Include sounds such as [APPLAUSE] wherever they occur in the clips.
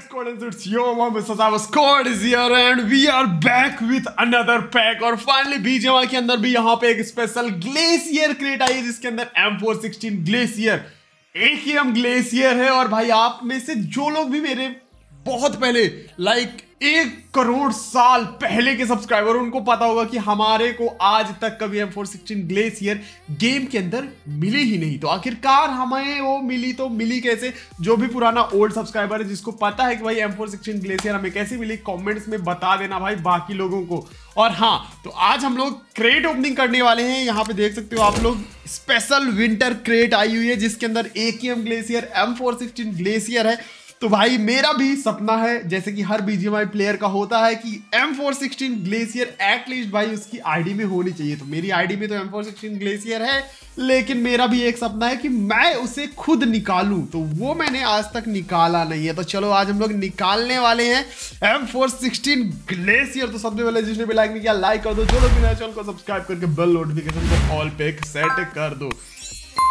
squad and it's your one versus our squad is here and we are back with another pack और finally बीजेमा के अंदर भी यहाँ पे एक स्पेशल ग्लेशियर क्रेट आई है जिसके अंदर M416 ग्लेशियर एक ही हम ग्लेशियर है और भाई आप में से जो लोग भी मेरे बहुत पहले लाइक एक करोड़ साल पहले के सब्सक्राइबर उनको पता होगा कि हमारे को आज तक कभी M four sixteen glacier game के अंदर मिली ही नहीं। तो आखिरकार हमें वो मिली तो मिली कैसे? जो भी पुराना ओल्ड सब्सक्राइबर है, जिसको पता है कि भाई एम फोर सिक्सटीन ग्लेशियर हमें कैसे मिली कमेंट्स में बता देना भाई बाकी लोगों को। और हाँ तो आज हम लोग क्रेट ओपनिंग करने वाले हैं। यहाँ पे देख सकते हो आप लोग स्पेशल विंटर क्रेट आई हुई है, जिसके अंदर एम ग्लेशियर एम ग्लेशियर है। तो भाई, मेरा भी सपना है, जैसे कि हर बीजीएमआई प्लेयर का होता है कि M416 ग्लेशियर एटलीस्ट भाई उसकी आईडी में होनी चाहिए। तो मेरी आईडी में तो M416 ग्लेशियर है, लेकिन मेरा भी एक सपना है कि मैं उसे खुद निकालूं। तो वो मैंने आज तक निकाला नहीं है। तो चलो, आज हम लोग निकालने वाले हैं M416 ग्लेशियर तो सबसे पहले जिसने भी लाइक नहीं किया लाइक कर दो। जो लोग चैनल को सब्सक्राइब करके बेल नोटिफिकेशन को ऑल पे सेट कर दो।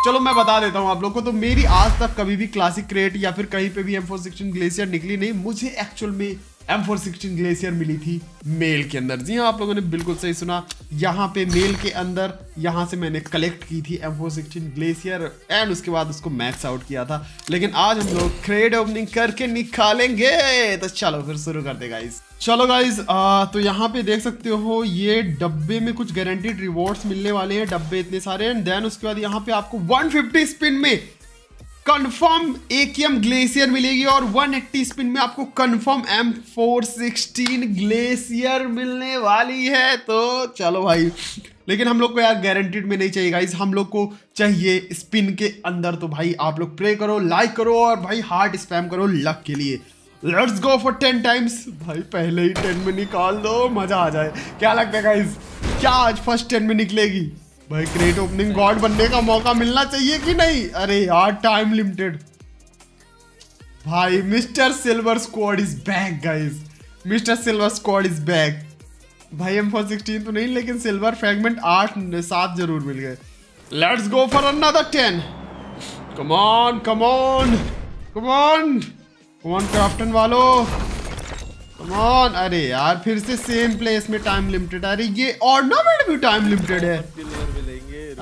चलो मैं बता देता हूँ आप लोग को तो मेरी आज तक कभी भी क्लासिक क्रेट या फिर कहीं पे भी एम फोर सिक्सटीन ग्लेशियर निकली नहीं, मुझे एक्चुअल में एम फोर सिक्सटीन ग्लेशियर मिली थी मेल के अंदर। जी हाँ आप लोगों ने बिल्कुल सही सुना। यहाँ पे मेल के अंदर, यहाँ से मैंने कलेक्ट की थी M four sixteen glacier and उसके बाद उसको मैक्स आउट किया था। लेकिन आज हम लोग क्रेड ओपनिंग करके निकालेंगे। तो चलो फिर शुरू कर देगा गाइस चलो गाइज़ तो यहाँ पे देख सकते हो, ये डब्बे में कुछ गारंटीड रिवॉर्ड्स मिलने वाले हैं, डब्बे इतने सारे एंड देन उसके बाद यहाँ पे आपको 150 स्पिन में कंफर्म एम ग्लेशियर मिलेगी और 180 स्पिन में आपको कंफर्म एम फोर ग्लेशियर मिलने वाली है। तो चलो भाई, लेकिन हम लोग को यार गारंटीड में नहीं चाहिए गाइज़ हम लोग को चाहिए स्पिन के अंदर। तो भाई आप लोग प्रे करो लाइक करो और भाई हार्ट स्पैम करो लक के लिए। Let's go for ten times भाई, पहले ही टेन में निकाल दो, मज़ा आ जाए। क्या लगता है गाइज़ क्या आज फ़र्स्ट टेन में निकलेगी? भाई क्रेट ओपनिंग गॉड बनने का मौका मिलना चाहिए कि नहीं? अरे यार टाइम लिमिटेड भाई mister silver squad is back guys mister silver squad is back भाई एम फोर सिक्सटीन तो नहीं, लेकिन सिल्वर फ्रेगमेंट आठ, सात ज़रूर मिल गए। Let's go for another ten come on come on Krafton वालों। कम अरे यार फिर से सेम प्लेस में टाइम लिमिटेड अरे ये ऑर्नामेंट भी टाइम लिमिटेड है।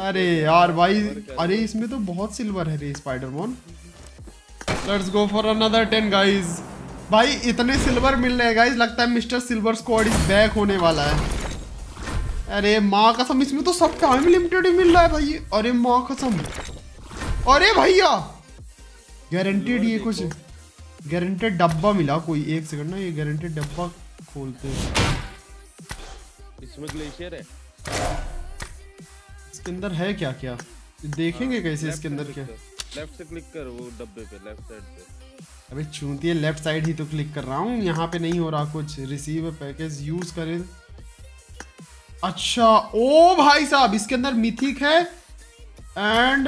अरे यार भाई अरे इसमें तो बहुत सिल्वर है रे spider man let's go for another ten guys भाई इतने सिल्वर मिल रहे हैं गाइज़ लगता है mister silver squad is back होने वाला है। अरे माँ कसम इसमें तो सब टाइम लिमिटेड ही मिल रहा है भाई। अरे माँ कसम। अरे भैया! गारंटेड ये कुछ गारंटेड डब्बा मिला कोई एक सेकंड ना ये गारंटेड डब्बा खोलते हैं। इसमें ग्लेशियर है। इसके अंदर है क्या क्या? देखेंगे हाँ, कैसे इसके अंदर क्या? लेफ़्ट से क्लिक कर वो डब्बे पे लेफ़्ट साइड पे। अबे चूंती है लेफ़्ट साइड ही तो क्लिक कर रहा हूँ यहाँ पे नहीं हो रहा कुछ। रिसीव पैकेज यूज़ करें। अच्छा ओ भाई साहब इसके अंदर मिथिक है एंड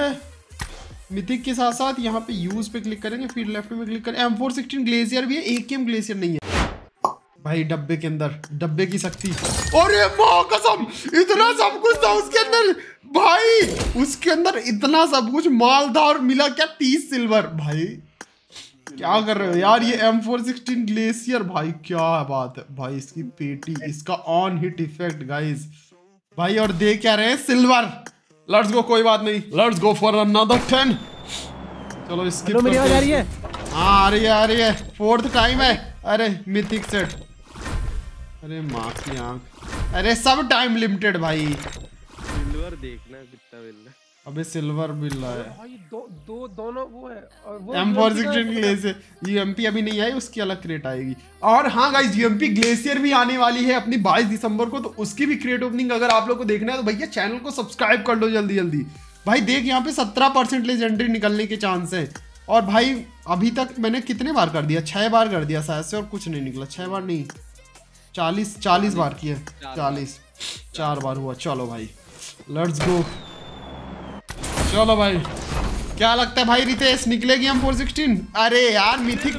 मिथिक के साथ साथ यहाँ पे यूज़ पे क्लिक करेंगे, फिर लेफ़्ट में क्लिक करें। एम फोर सिक्सटीन ग्लेशियर भी है एक एम ग्लेशियर नहीं है। भाई, डब्बे के अंदर, डब्बे की शक्ति। अरे कसम, इतना सब कुछ था उसके अंदर। भाई, उसके अंदर इतना सब कुछ मालदार मिला क्या? तीस सिल्वर। भाई, क्या कर रहे हो यार? ये एम फोर सिक्सटीन ग्लेशियर भाई, क्या बात है। भाई, इसकी पेटी, इसका ऑन हिट इफ़ेक्ट गाइस भाई, और दे क्या रहे सिल्वर लेट्स गो कोई बात नहीं। Let's go for another ten चलो इसकी मेरी आवाज़ आ रही है? हाँ आ रही है आ रही है। फोर्थ टाइम है। अरे मिथिक सेट अरे माँ की आँख। अरे सब टाइम लिमिटेड भाई। सिल्वर देखना कितना मिल रहा अबे सिल्वर मिल रहा है भाई दो दो दोनों वो है और वो M four sixteen glacier UMP अभी नहीं आई उसकी अलग क्रेट आएगी। और हाँ गाइस यूएमपी ग्लेशियर भी आने वाली है अपनी 22 दिसंबर को तो उसकी भी क्रेट ओपनिंग अगर आप लोग को देखना है तो भैया चैनल को सब्सक्राइब कर लो जल्दी जल्दी। भाई देख यहाँ पे सत्रह परसेंट लेजेंडरी निकलने के चांस है। और भाई अभी तक मैंने कितने बार कर दिया? छह बार कर दिया शायद से और कुछ नहीं निकला। छह बार नहीं। चालीस चालीस बार किया चालीस। चार बार हुआ। चलो भाई लेट्स गो चलो भाई। क्या लगता है भाई रितेश निकलेगी हम 416 अरे यार मिथिक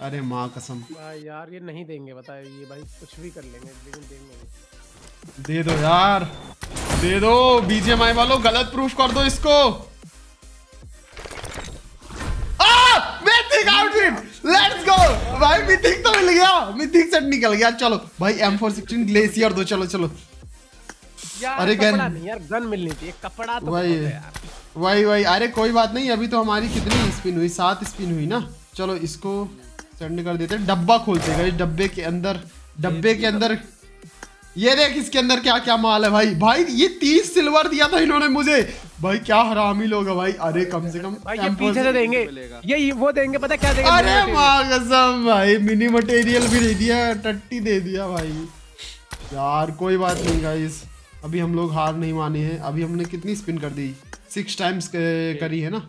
अरे माँ कसम। भाई यार ये नहीं देंगे बताए। ये भाई कुछ भी कर लेंगे लेकिन देंगे दे दो यार। दे दो बीजेएमआई वालों गलत प्रूफ कर दो इसको। लेट्स गो भाई मिथिक तो मिल गया। मिथिक सेट निकल गया। चलो भाई M416 ग्लेशियर दो। चलो चलो। अरे कपड़ा गन- नहीं यार गन मिलनी चाहिए। कपड़ा तो वही यार। वही वही। अरे कोई बात नहीं अभी तो हमारी कितनी स्पिन हुई? सात स्पिन हुई ना? चलो इसको सेंड कर देते डब्बा खोलते हैं guys, डब्बे के अंदर। डब्बे के अंदर। ये देख इसके अंदर क्या क्या माल है भाई। भाई ये तीस सिल्वर दिया था इन्होंने मुझे। भाई क्या हरामी लोग है भाई। अरे कम से कम भाई ये पीछे से देंगे। ये वो देंगे पता क्या देंगे? अरे Mini material। माँ कसम भाई मिनी मटेरियल भी दे दिया टट्टी दे दिया भाई। यार कोई बात नहीं गाइस अभी हम लोग हार नहीं माने हैं। अभी हमने कितनी स्पिन कर दी? सिक्स टाइम्स करी है ना?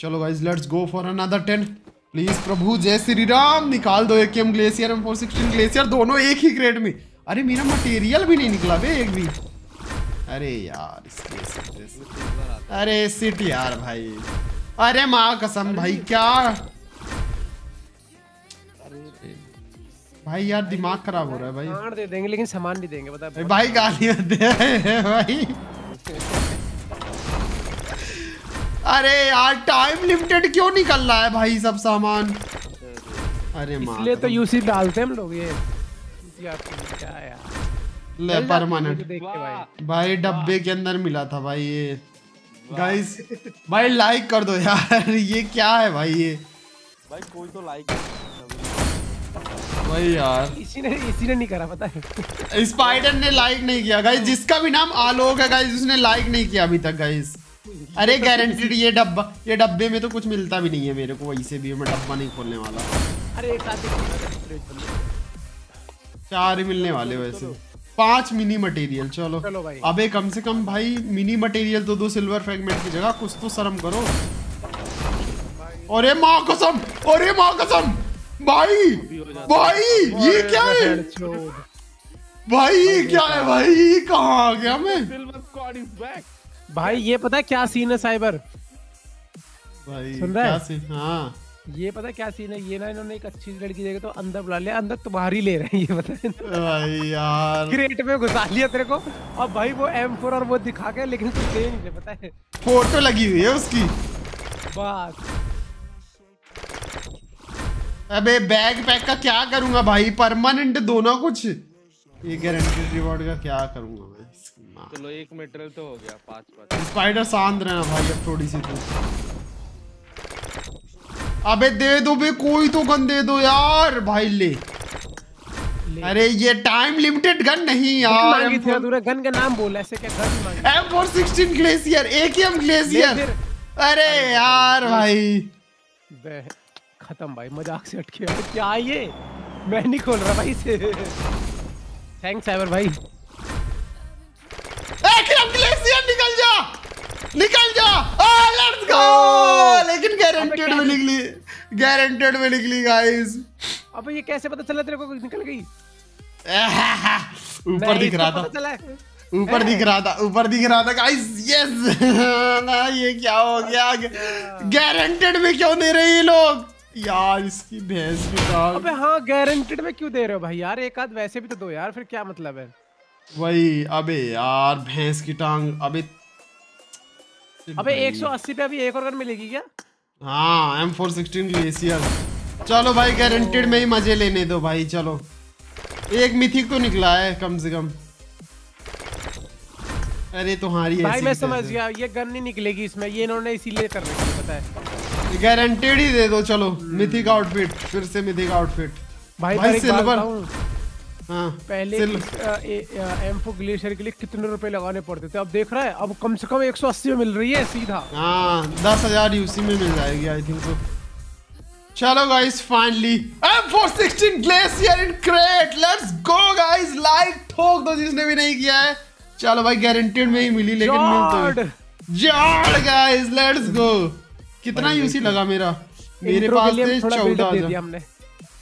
चलो guys let's go for another ten please प्रभु, जय श्री राम। निकाल दो एक M glacier M four sixteen glacier दोनों एक ही ग्रेड में। अरे, मेरा मटेरियल भी नहीं निकला बे, एक भी। अरे यार अरे सिट यार भाई। अरे माँ, कसम भाई, क्या भाई यार दिमाग खराब हो रहा है भाई। सामान दे देंगे लेकिन सामान नहीं देंगे पता अरे भाई गालियाँ दे भाई। अरे यार टाइम लिमिटेड क्यों निकल रहा है भाई सब सामान? अरे माँ इसलिए तो यूसी डालते हैं हम लोग ये। यार क्या यार ले परमानेंट देख के भाई। भाई डब्बे के अंदर मिला था भाई ये। गाइस भाई लाइक कर दो यार। [LAUGHS] ये क्या है भाई ये? भाई कोई तो लाइक भाई यार। इसी ने इसी ने नहीं करा पता है। स्पाइडर ने लाइक नहीं किया गाइस जिसका भी नाम आलोक है गाइस उसने लाइक नहीं किया अभी तक गाइस अरे गारंटेड ये डब्बा ये डब्बे में तो कुछ मिलता भी नहीं है मेरे को वैसे भी मैं डब्बा नहीं खोलने वाला। अरे चार ही मिलने वाले वैसे। पाँच मिनी मटेरियल चलो। चलो भाई। अबे कम से कम भाई मिनी मटेरियल तो दो सिल्वर फ्रेगमेंट की जगह कुछ तो शर्म करो। अरे माँ कसम अरे माँ कसम। भाई भाई ये क्या है? भाई ये क्या है? भाई कहाँ आ गया मैं? भाई ये पता है क्या सीन है साइबर भाई सुन रहा है? हाँ। ये पता क्या सीन है? ये ना इन्होंने एक अच्छी लड़की देखे तो अंदर बुला लिया। अंदर तो बाहर ही ले रहे हैं ये पता है भाई यार। क्रेट में घुसा लिया तेरे को। और भाई वो M4 और वो दिखा के लेकिन तू दे नहीं पता है। फ़ोटो लगी हुई है उसकी। बस। अबे बैग पैक का क्या करूँगा भाई? परमानेंट दो ना कुछ। ये गारंटेड रिवॉर्ड का क्या करूँगा मैं चलो एक मटेरियल तो हो गया पाँच पाँच। स्पाइडर शांत रहना भाई अब थोड़ी सी तो। अबे दे दो बे कोई तो गन दे दो यार भाई ले। अरे ये टाइम लिमिटेड गन नहीं यार मांगी थी तूने गन का नाम बोला ऐसे क्या गन मांगी? एम फोर सिक्सटीन ग्लेशियर एक एम ले ग्लेशियर अरे यार भाई। बे खत्म भाई मज़ाक से अटके क्या ये? मैं नहीं खोल रहा भाई से थैंक्स साइबर भाई। ग्लेशियर निकल जा। निकल जा। लेट्स गो लेकिन गारंटेड में निकली। गारंटेड में निकली गाइस अबे ये कैसे पता चला तेरे को निकल गई? [LAUGHS] ऊपर दिख रहा था। ऊपर दिख रहा था ऊपर दिख रहा था गाइस यस ना ये क्या हो गया? गारंटेड में क्यों दे रहे ये लोग? यार इसकी भैंस की दाल। अबे हाँ गारंटेड में क्यों दे रहे हो भाई? यार एक आध वैसे भी तो दो यार फिर क्या मतलब है? वही अबे यार भैंस की टांग अबे। अबे 180 पे अभी एक और गन मिलेगी क्या? हाँ एम फोर सिक्सटीन ग्लेशियर चलो भाई गारंटेड में ही मज़े लेने दो भाई चलो। एक मिथिक तो निकला है कम से कम। अरे तुम्हारी भाई मैं समझ गया ये गन नहीं निकलेगी इसमें ये इन्होंने इसीलिए कर रखी है पता है। गारंटेड ही दे दो चलो। मिथिक आउटफिट फिर से मिथिक आउटफिट भाई, भाई, सिल्वर। हाँ पहले सिल- एम्फो ग्लेशियर के लिए कितने रुपए लगाने पड़ते थे? अब देख रहा है अब कम से कम 180 में मिल रही है सीधा। हाँ दस हज़ार यूसी में मिल जाएगी आई थिंक सो चलो guys finally M416 glacier in crate let's go guys like ठोक दो जिसने भी नहीं किया है। चलो भाई गारंटेड में ही मिली लेकिन मिल तो गाइस लेट्स गो कितना यूसी लगा मेरा? मेरे पास थे चौदह दे हज़ार हमने।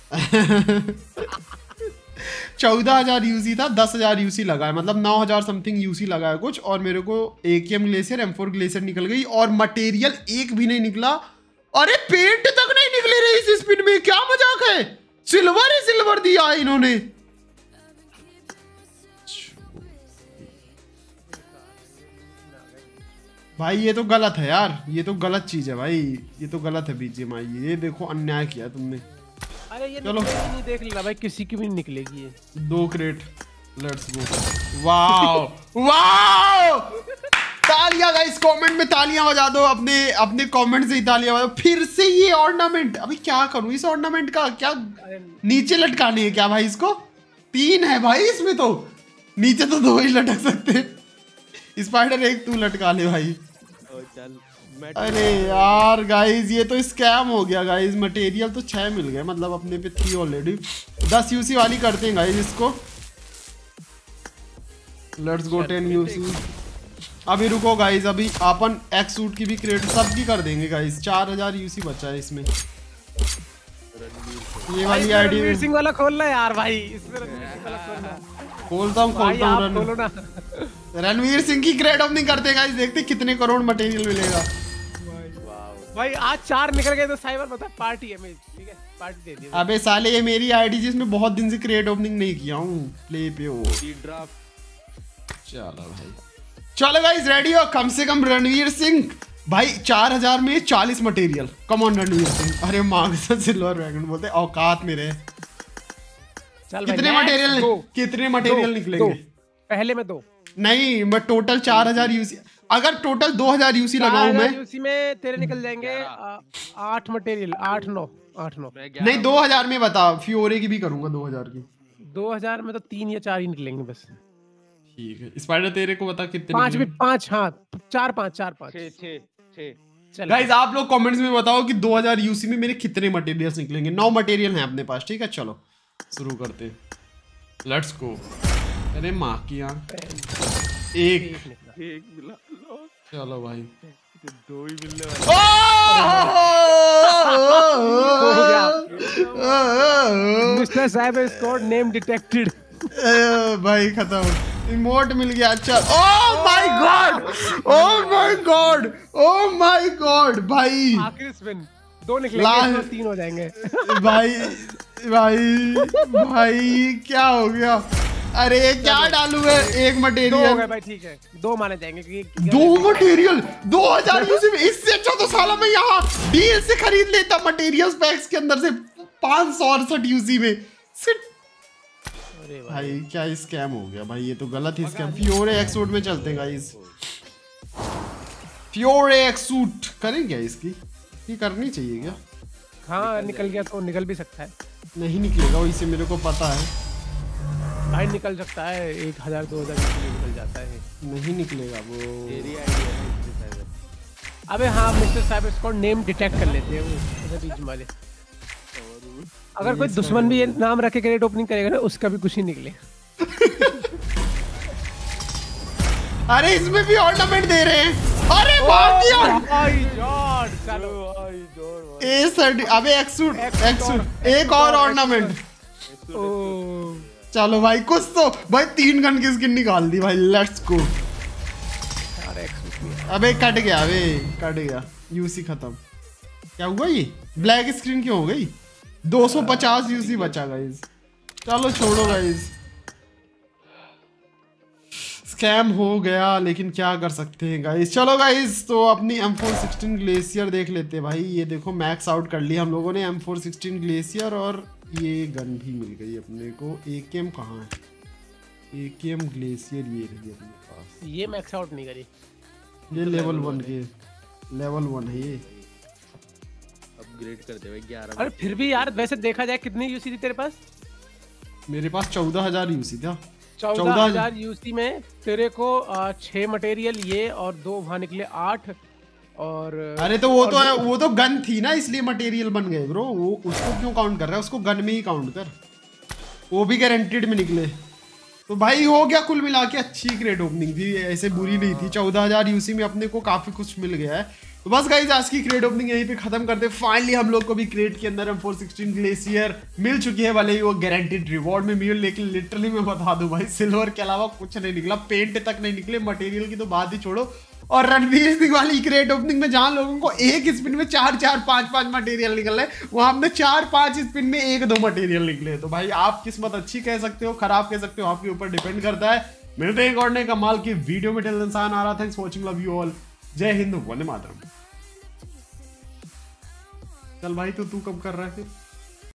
[LAUGHS] चौदह हज़ार यूसी था दस हज़ार यूसी लगा है। मतलब नौ हज़ार समथिंग यूसी लगा है कुछ और मेरे को A K M glacier M four glacier निकल गई और मटेरियल एक भी नहीं निकला। अरे पेंट तक नहीं निकले रही इस स्पिन में। क्या मज़ाक है? सिल्वर ही सिल्वर दिया इन्होंने। भाई ये तो गलत है यार। ये तो गलत चीज़ है भाई। ये तो गलत है बीजेएमआई ये देखो अन्याय किया तुमने। अरे ये चलो। नहीं देख लेना भाई किसी की भी नहीं निकलेगी ये। दो crate let's go wow wow तालियाँ गाइस कमेंट में तालियाँ बजा दो। अपने अपने कमेंट से ही तालियाँ बजाओ फिर से ये ऑर्नामेंट अभी क्या करूँ? इस ऑर्नामेंट का क्या नीचे लटकानी है क्या भाई इसको? तीन है भाई इसमें तो। नीचे तो दो ही लटक सकते स्पाइडर एक तू लटका ले भाई। अरे यार गाइस ये तो स्कैम हो गया गाइस मटेरियल तो छह मिल गए मतलब अपने पे थी ऑलरेडी दस यूसी वाली करते हैं गाइस इसको. लेट्स गो टेन यूसी अभी रुको गाइज़ अभी अपन एक्स सूट की भी क्रेडिट सब की कर देंगे गाइस चार हज़ार यूसी बचा है इसमें. ये वाली आईडी रणवीर सिंह वाला खोलना यार भाई. इसमें रणवीर सिंह वाला खोलना खोलता हूँ खोलता हूँ खोलो ना. रण- रणवीर सिंह की क्रेड ओपनिंग करते गाइस देखते कितने करोड़ मटेरियल मिलेगा। भाई आज चार निकल गए तो साइबर बता पार्टी है मेरी ठीक है? पार्टी दे दी अबे साले ये मेरी आईडी जिसमें बहुत दिन से क्रिएट ओपनिंग नहीं किया हूँ। प्ले पे हो। डी ड्राफ्ट चलो भाई। चलो गाइस रेडी हो? कम से कम रणवीर सिंह। भाई चार हज़ार में चालीस material come on Ranveer Singh. अरे मांग सिल्वर वैगन बोलते औकात में रहे चल भाई कितने मटेरियल कितने मटेरियल निकलेंगे? पहले में दो। नहीं मैं टोटल चार हज़ार यूसी अगर टोटल दो हज़ार यूसी लगाऊँ मैं उसी में तेरे निकल जाएँगे आठ मटेरियल आठ नौ आठ नौ। नहीं दो हज़ार में बता फ्योरे की भी करूँगा दो हज़ार की। दो हज़ार में तो तीन या चार ही निकलेंगे बस। ठीक है। स्पाइडर तेरे को बता कितने पाँच भी पाँच हाँ चार पाँच चार पाँच। छः छः छः गाइस आप लोग कमेंट्स में बताओ कि 2000 यूसी में मेरे कितने मटेरियल्स निकलेंगे। नौ मटेरियल हैं अपने पास ठीक है? चलो शुरू करते लेट्स गो अरे माँ की आँख। एक। एक। मिला लो। चलो भाई। तो दो ही मिलने वाले। मिस्टर साहब स्कोर नेम डिटेक्टेड भाई खत्म। इमोट मिल गया अच्छा। ओ my god! Oh my god! Oh my god भाई। आखिरी स्पिन दो निकलेंगे इसमें तीन हो जाएँगे। भाई भाई भाई क्या हो गया? अरे क्या डालू है? एक मटेरियल भाई ठीक है। दो माने जाएँगे क्योंकि दो मटेरियल दो हज़ार इससे अच्छा तो साला मैं यहाँ डील से खरीद लेता मटेरियल्स पैक्स के अंदर से पाँच सौ अड़सठ यूसी में। सिट भाई। भाई क्या स्कैम हो गया भाई ये तो गलत ही स्कैम फ्योरे एक्सूट में चलते गाइस फ्योरे एक्सूट करें क्या इसकी? ये करनी चाहिए क्या? हाँ निकल गया तो निकल भी सकता है। नहीं निकलेगा वही से मेरे को पता है। भाई निकल सकता है एक हज़ार दो हज़ार निकल जाता है। नहीं निकलेगा वो। अबे हाँ मिस्टर साहब स्कोर नेम डिटेक्ट कर लेते हैं वो बीच वाले अगर कोई दुश्मन भी ये नाम रख के क्रेडिट ओपनिंग करेगा ना उसका भी कुछ ही निकले। अरे इसमें भी ऑर्नामेंट दे रहे हैं। अरे मार दिया! भाई गॉड चलो। आई ज़ोर ए सर्ट अबे एक्सूट एक्सूट एक और ऑर्नामेंट ओ चलो भाई कुछ तो। भाई तीन गन की स्किन निकाल दी भाई लेट्स गो। अबे कट गया अबे कट गया। यूसी खत्म। क्या हुआ ये? ब्लैक स्क्रीन क्यों हो गई? 250 यूसी बचा गाइस चलो छोड़ो गाइस स्कैम हो गया लेकिन क्या कर सकते हैं गाइस चलो गाइस तो अपनी M416 ग्लेशियर देख लेते हैं भाई। ये देखो मैक्स आउट कर लिया हम लोगों ने M416 ग्लेशियर और ये गन भी मिल गई अपने को। एकेएम कहाँ है? एकेएम ग्लेशियर ये रही अपने पास। ये मैक्स आउट नहीं करी। ये लेवल वन के लेवल वन है ये। अपग्रेड करते हुए ग्यारह अरे फिर भी यार वैसे देखा जाए कितनी यूसी थी तेरे पास? मेरे पास चौदह हज़ार यूसी था। चौदह हज़ार यूसी में तेरे को छह मटेरियल ये और दो वहाँ निकले आठ और अरे तो वो तो है वो तो गन थी ना इसलिए मटेरियल बन गए ब्रो वो उसको क्यों काउंट कर रहा है? उसको गन में ही काउंट कर। वो भी गारंटेड में निकले। तो भाई हो गया कुल मिला के अच्छी क्रेड ओपनिंग थी। ऐसे बुरी नहीं थी। चौदह हज़ार यूसी में अपने को काफ़ी कुछ मिल गया है। तो बस गाइज़ आज की क्रेड ओपनिंग यहीं पे खत्म करते फाइनली हम लोग को भी क्रेड के अंदर एम फोर सिक्सटीन ग्लेशियर मिल चुकी है। भले ही वो गारंटेड रिवॉर्ड में मिल लेकिन लिटरली मैं बता दूँ भाई सिल्वर के अलावा कुछ नहीं निकला। पेंट तक नहीं निकले। मटेरियल की तो बात ही छोड़ो। और रणवीर सिंह वाली क्रेट ओपनिंग में जहाँ लोगों को एक स्पिन में चार चार, पाँच पाँच मटेरियल निकल रहे वहाँ हमने चार, पाँच स्पिन में एक, दो मटेरियल निकले तो भाई, आप किस्मत अच्छी कह सकते हो, खराब कह सकते हो, आपके ऊपर डिपेंड करता है। मिलते हैं नए कमाल की वीडियो में। टेल इंसान आ रहा thanks watching love you all जय हिंद, वंदे मातरम। चल भाई तो तू कब कर रहा है फिर?